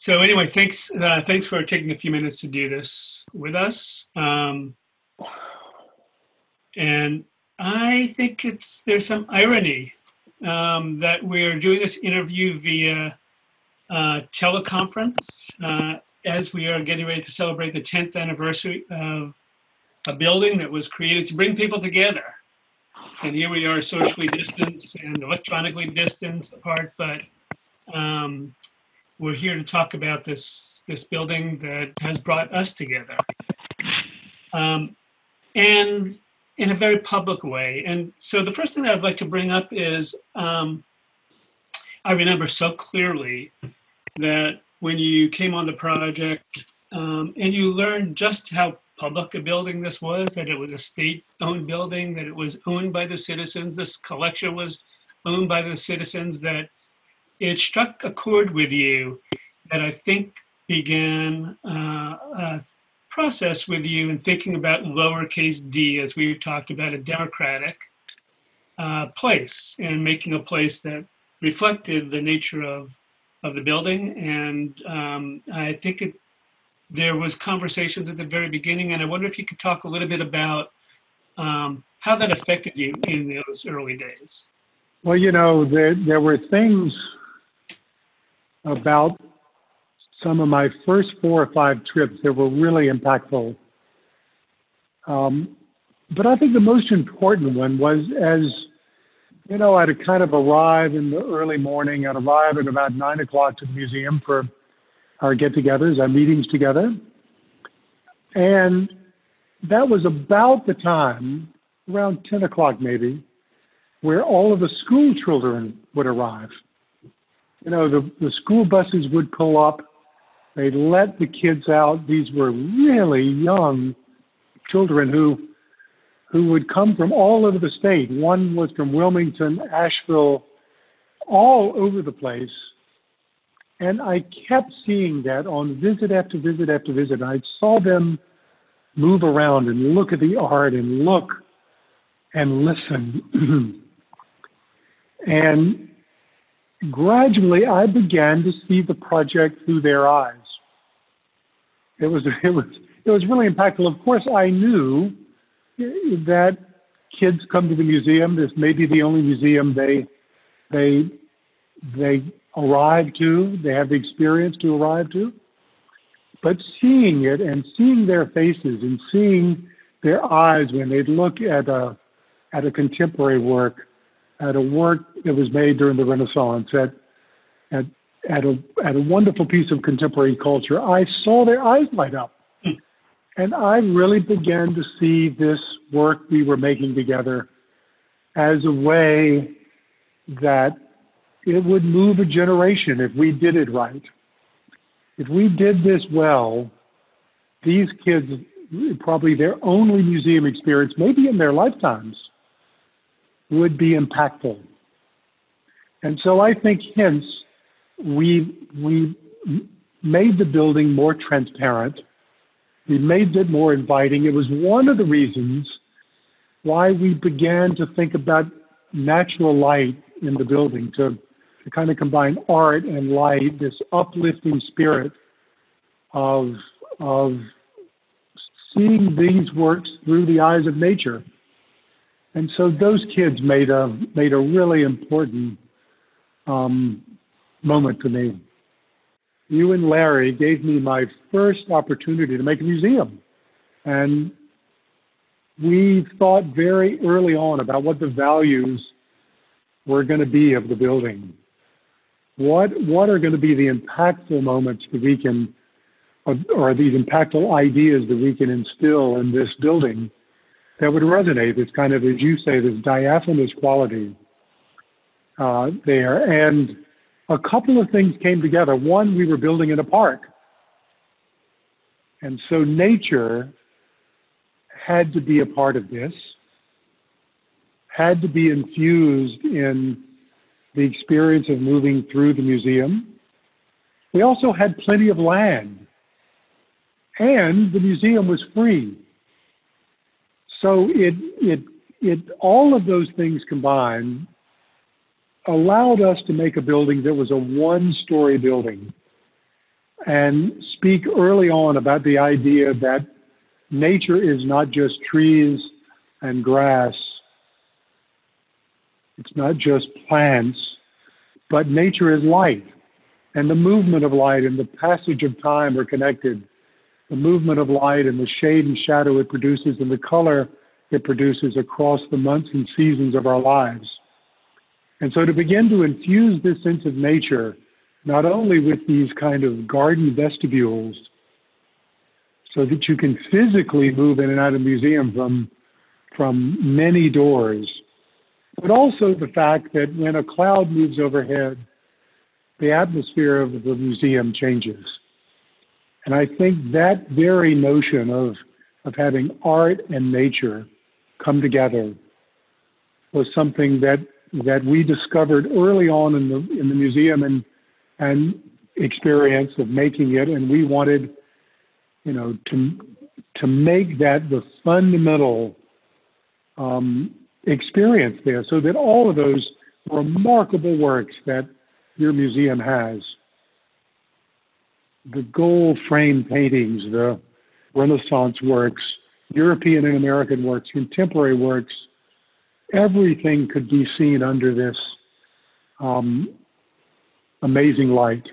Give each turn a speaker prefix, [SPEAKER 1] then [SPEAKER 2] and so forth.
[SPEAKER 1] So anyway, thanks uh, thanks for taking a few minutes to do this with us. Um, and I think it's there's some irony um, that we're doing this interview via uh, teleconference uh, as we are getting ready to celebrate the 10th anniversary of a building that was created to bring people together. And here we are socially distanced and electronically distanced apart, but um, we're here to talk about this this building that has brought us together, um, and in a very public way. And so the first thing that I'd like to bring up is um, I remember so clearly that when you came on the project um, and you learned just how public a building this was, that it was a state-owned building, that it was owned by the citizens, this collection was owned by the citizens, that it struck a chord with you that I think began uh, a process with you in thinking about lowercase d, as we've talked about, a democratic uh, place and making a place that reflected the nature of of the building. And um, I think it, there was conversations at the very beginning, and I wonder if you could talk a little bit about um, how that affected you in those early days.
[SPEAKER 2] Well, you know, there there were things about some of my first four or five trips that were really impactful. Um, but I think the most important one was as you know, I'd kind of arrive in the early morning. I'd arrive at about nine o'clock to the museum for our get-togethers, our meetings together, and that was about the time, around ten o'clock maybe, where all of the school children would arrive you know, the, the school buses would pull up. They'd let the kids out. These were really young children who who would come from all over the state. One was from Wilmington, Asheville, all over the place. And I kept seeing that on visit after visit after visit. I saw them move around and look at the art and look and listen. and gradually I began to see the project through their eyes. It was it was it was really impactful. Of course, I knew that kids come to the museum. This may be the only museum they they they arrive to. They have the experience to arrive to. But seeing it and seeing their faces and seeing their eyes when they look at a at a contemporary work at a work that was made during the Renaissance, at, at, at, a, at a wonderful piece of contemporary culture, I saw their eyes light up. Hmm. And I really began to see this work we were making together as a way that it would move a generation if we did it right. If we did this well, these kids, probably their only museum experience, maybe in their lifetimes, would be impactful. And so I think hence we we made the building more transparent. We made it more inviting. It was one of the reasons why we began to think about natural light in the building to, to kind of combine art and light, this uplifting spirit of of seeing these works through the eyes of nature. And so those kids made a made a really important um, moment for me. You and Larry gave me my first opportunity to make a museum, and we thought very early on about what the values were going to be of the building. What what are going to be the impactful moments that we can, or, or these impactful ideas that we can instill in this building that would resonate. This kind of, as you say, this diaphanous quality uh, there. And a couple of things came together. One, we were building in a park. And so nature had to be a part of this, had to be infused in the experience of moving through the museum. We also had plenty of land, and the museum was free. So it it it all of those things combined allowed us to make a building that was a one-story building. and speak early on about the idea that nature is not just trees and grass, it's not just plants, but nature is light. And the movement of light and the passage of time are connected. The movement of light and the shade and shadow it produces and the color it produces across the months and seasons of our lives. And so to begin to infuse this sense of nature, not only with these kind of garden vestibules, so that you can physically move in and out of the museum from, from many doors, but also the fact that when a cloud moves overhead, the atmosphere of the museum changes. And I think that very notion of, of having art and nature come together was something that that we discovered early on in the in the museum and and experience of making it, and we wanted, you know, to to make that the fundamental um, experience there, so that all of those remarkable works that your museum has, the gold frame paintings, the Renaissance works, European and American works, contemporary works, everything could be seen under this um, amazing light.